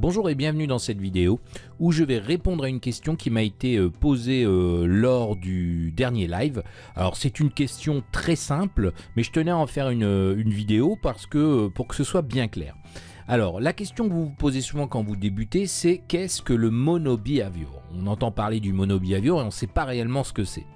Bonjour et bienvenue dans cette vidéo où je vais répondre à une question qui m'a été euh, posée euh, lors du dernier live. Alors c'est une question très simple mais je tenais à en faire une, euh, vidéo parce que pour que ce soit bien clair. Alors la question que vous vous posez souvent quand vous débutez c'est qu'est-ce que le monobehavior On entend parler du monobehavior et on ne sait pas réellement ce que c'est.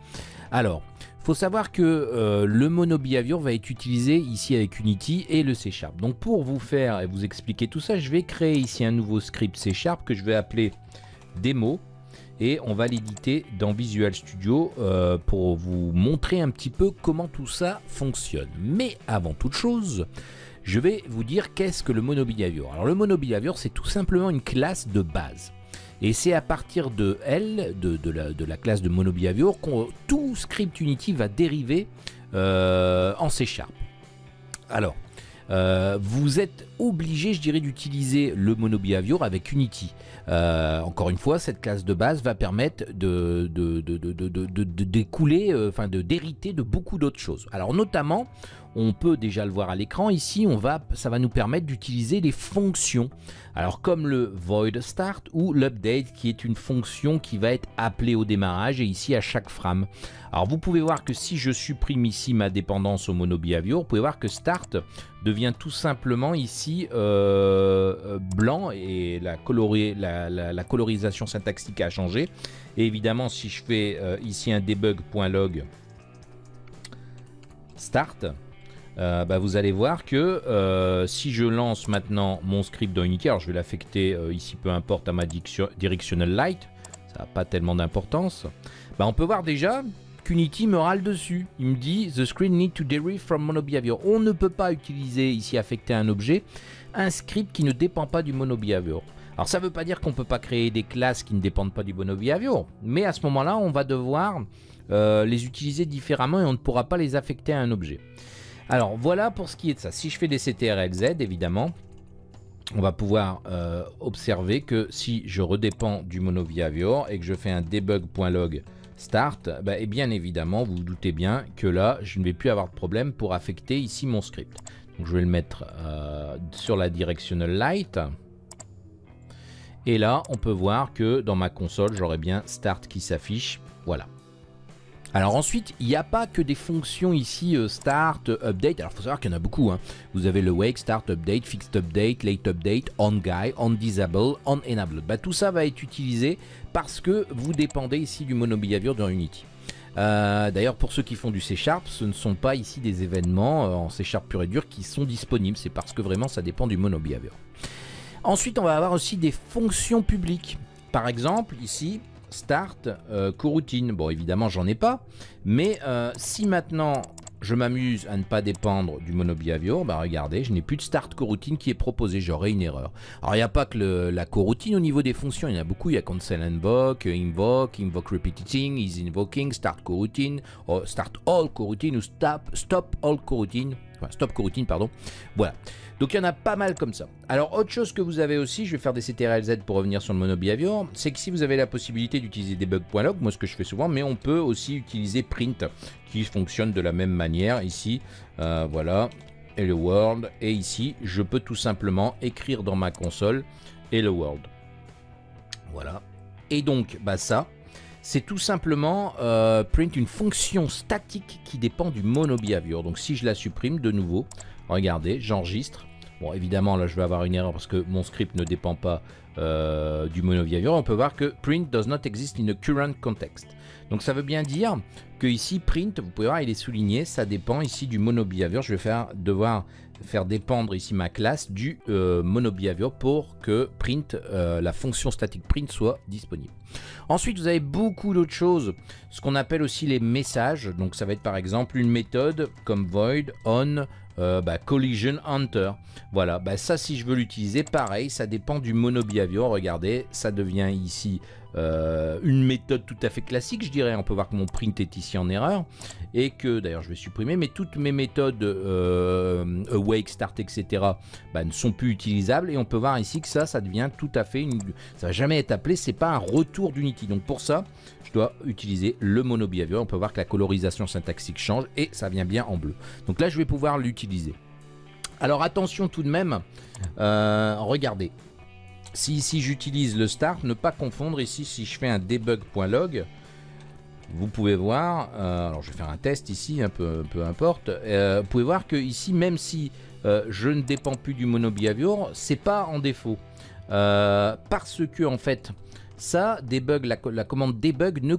Alors faut savoir que euh, le monobehavior va être utilisé ici avec Unity et le C Sharp. Donc pour vous faire et vous expliquer tout ça, je vais créer ici un nouveau script C Sharp que je vais appeler démo et on va l'éditer dans Visual Studio euh, pour vous montrer un petit peu comment tout ça fonctionne. Mais avant toute chose, je vais vous dire qu'est-ce que le monobehavior. Alors le monobehavior c'est tout simplement une classe de base. Et c'est à partir de elle, de, la, classe de MonoBehavior, que tout script Unity va dériver euh, en C Sharp. Alors, euh, vous êtes obligé, je dirais, d'utiliser le MonoBehavior avec Unity. Euh, encore une fois, cette classe de base va permettre de, découler, enfin de d'hériter de beaucoup d'autres choses. Alors notamment, on peut déjà le voir à l'écran. Ici, on va, ça va nous permettre d'utiliser les fonctions. Alors comme le void start ou l'update qui est une fonction qui va être appelée au démarrage et ici à chaque frame. Alors vous pouvez voir que si je supprime ici ma dépendance au monobehavior, vous pouvez voir que start devient tout simplement ici euh, euh, blanc et la, colorisation syntaxique a changé. Et évidemment si je fais euh, ici un debug.log start, euh, bah, vous allez voir que si je lance maintenant mon script dans Unity, alors je vais l'affecter ici peu importe à ma directional light, ça n'a pas tellement d'importance, bah, on peut voir déjà qu'Unity me râle dessus. Il me dit The screen need to derive from monobehavior. On ne peut pas utiliser ici affecter un objet un script qui ne dépend pas du monobehavior. Alors ça ne veut pas dire qu'on ne peut pas créer des classes qui ne dépendent pas du monobehavior, mais à ce moment-là, on va devoir les utiliser différemment et on ne pourra pas les affecter à un objet. Alors voilà pour ce qui est de ça. Si je fais des CTRL-Z, évidemment, on va pouvoir euh, observer que si je redépends du monobehavior et que je fais un debug.log start, bah, et bien évidemment, vous vous doutez bien que là, je ne vais plus avoir de problème pour affecter ici mon script. Donc je vais le mettre euh, sur la directional light. Et là, on peut voir que dans ma console, j'aurai bien start qui s'affiche. Voilà. Alors ensuite, il n'y a pas que des fonctions ici euh, start, update. Alors il faut savoir qu'il y en a beaucoup. Hein. Vous avez le wake, start, update, fixed update, late update, on guy, on disable, on enable. Bah, tout ça va être utilisé parce que vous dépendez ici du monobehavior dans Unity. Euh, d'ailleurs, pour ceux qui font du C Sharp, ce ne sont pas ici des événements euh, en C Sharp pur et dur qui sont disponibles. C'est parce que vraiment ça dépend du monobehavior. Ensuite, on va avoir aussi des fonctions publiques. Par exemple, ici, start euh, coroutine. Bon, évidemment, j'en ai pas. Mais euh, si maintenant je m'amuse à ne pas dépendre du monobehavior, bah regardez, je n'ai plus de start coroutine qui est proposé, j'aurai une erreur. Alors il n'y a pas que la coroutine au niveau des fonctions, il y en a beaucoup, il y a cancel invoke, invoke, invoke repeating, is invoking, start coroutine, start all coroutine ou stop, stop all coroutine, stop coroutine pardon. Voilà. Donc il y en a pas mal comme ça. Alors autre chose que vous avez aussi, je vais faire des CTRL-Z pour revenir sur le monobehavior, c'est que si vous avez la possibilité d'utiliser debug.log, moi ce que je fais souvent, mais on peut aussi utiliser print qui fonctionne de la même manière ici. Euh, voilà, hello world. Et ici, je peux tout simplement écrire dans ma console hello world. Voilà. Et donc, bah ça, c'est tout simplement euh, print une fonction statique qui dépend du monobehavior. Donc si je la supprime de nouveau, regardez, j'enregistre. Bon, évidemment, là, je vais avoir une erreur parce que mon script ne dépend pas euh, du monobehavior. On peut voir que print does not exist in a current context. Donc, ça veut bien dire que ici, print, vous pouvez voir, il est souligné, ça dépend ici du monobehavior. Je vais faire, devoir faire dépendre ici ma classe du euh, pour que print, euh, la fonction statique print soit disponible. Ensuite, vous avez beaucoup d'autres choses, ce qu'on appelle aussi les messages. Donc, ça va être par exemple une méthode comme void, on, euh, bah, collision Hunter. Voilà, bah, ça si je veux l'utiliser, pareil, ça dépend du monobehavior. Regardez, ça devient ici euh, une méthode tout à fait classique, je dirais. On peut voir que mon print est ici en erreur et que, d'ailleurs, je vais supprimer, mais toutes mes méthodes euh, awake, start, etc. Bah, ne sont plus utilisables et on peut voir ici que ça, ça devient tout à fait une... ça va jamais être appelé, c'est pas un retour d'Unity. Donc pour ça, je dois utiliser le monobehavior. On peut voir que la colorisation syntaxique change et ça vient bien en bleu. Donc là, je vais pouvoir l'utiliser. Alors attention tout de même, euh, regardez. Si ici j'utilise le start, ne pas confondre ici si je fais un debug.log, vous pouvez voir, euh, alors je vais faire un test ici, un peu, peu importe, euh, vous pouvez voir que ici, même si euh, je ne dépends plus du monobehavior, c'est pas en défaut. parce que en fait, ça, debug, la, commande debug ne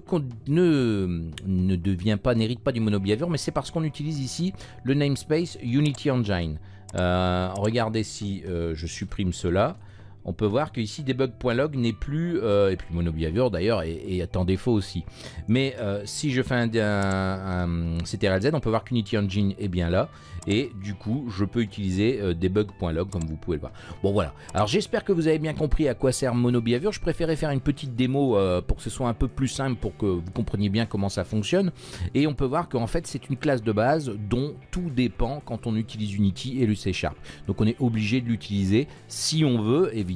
devient pas, n'hérite pas du monobehavior, mais c'est parce qu'on utilise ici le namespace Unity Engine. regardez si je supprime cela on peut voir que ici debug.log n'est plus, et puis monobehavior d'ailleurs est, en défaut aussi. Mais si je fais un, un, CTRL-Z, on peut voir qu'Unity Engine est bien là et du coup je peux utiliser euh, debug.log comme vous pouvez le voir. Bon voilà, alors j'espère que vous avez bien compris à quoi sert MonoBehavior, je préférais faire une petite démo euh, pour que ce soit un peu plus simple pour que vous compreniez bien comment ça fonctionne et on peut voir qu'en fait c'est une classe de base dont tout dépend quand on utilise Unity et le C Sharp. Donc on est obligé de l'utiliser si on veut évidemment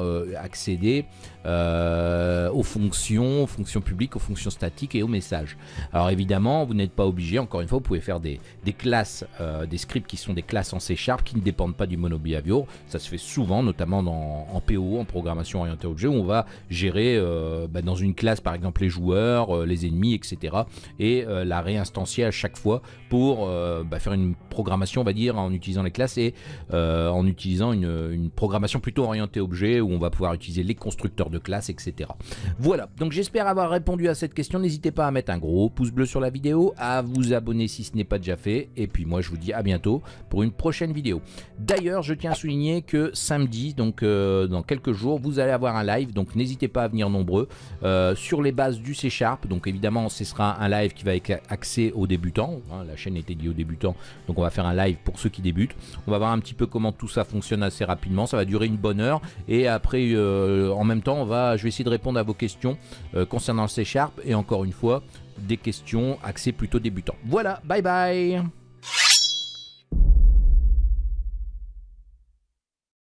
euh, accéder aux fonctions, aux fonctions publiques, aux fonctions statiques et aux messages. Alors évidemment vous n'êtes pas obligé, encore une fois vous pouvez faire des, classes euh, des scripts qui sont des classes en C Sharp qui ne dépendent pas du monobehavior. Ça se fait souvent, notamment en PO, en programmation orientée objet, où on va gérer euh, bah, dans une classe par exemple les joueurs, euh, les ennemis, etc. Et la réinstancier à chaque fois pour bah, faire une programmation, on va dire, en utilisant les classes et en utilisant une, programmation plutôt orientée objet où on va pouvoir utiliser les constructeurs de classes, etc. Voilà, donc j'espère avoir répondu à cette question. N'hésitez pas à mettre un gros pouce bleu sur la vidéo, à vous abonner si ce n'est pas déjà fait. Et puis moi, je vous dis à bientôt pour une prochaine vidéo. D'ailleurs, je tiens à souligner que samedi, donc euh, dans quelques jours, vous allez avoir un live, donc n'hésitez pas à venir nombreux euh, sur les bases du C Sharp. Donc évidemment, ce sera un live qui va être axé aux débutants. Hein, la chaîne était liée aux débutants, donc on va faire un live pour ceux qui débutent. On va voir un petit peu comment tout ça fonctionne assez rapidement. Ça va durer une bonne heure et après, euh, en même temps, on va, je vais essayer de répondre à vos questions concernant le C Sharp et encore une fois des questions axées plutôt débutants. Voilà, bye bye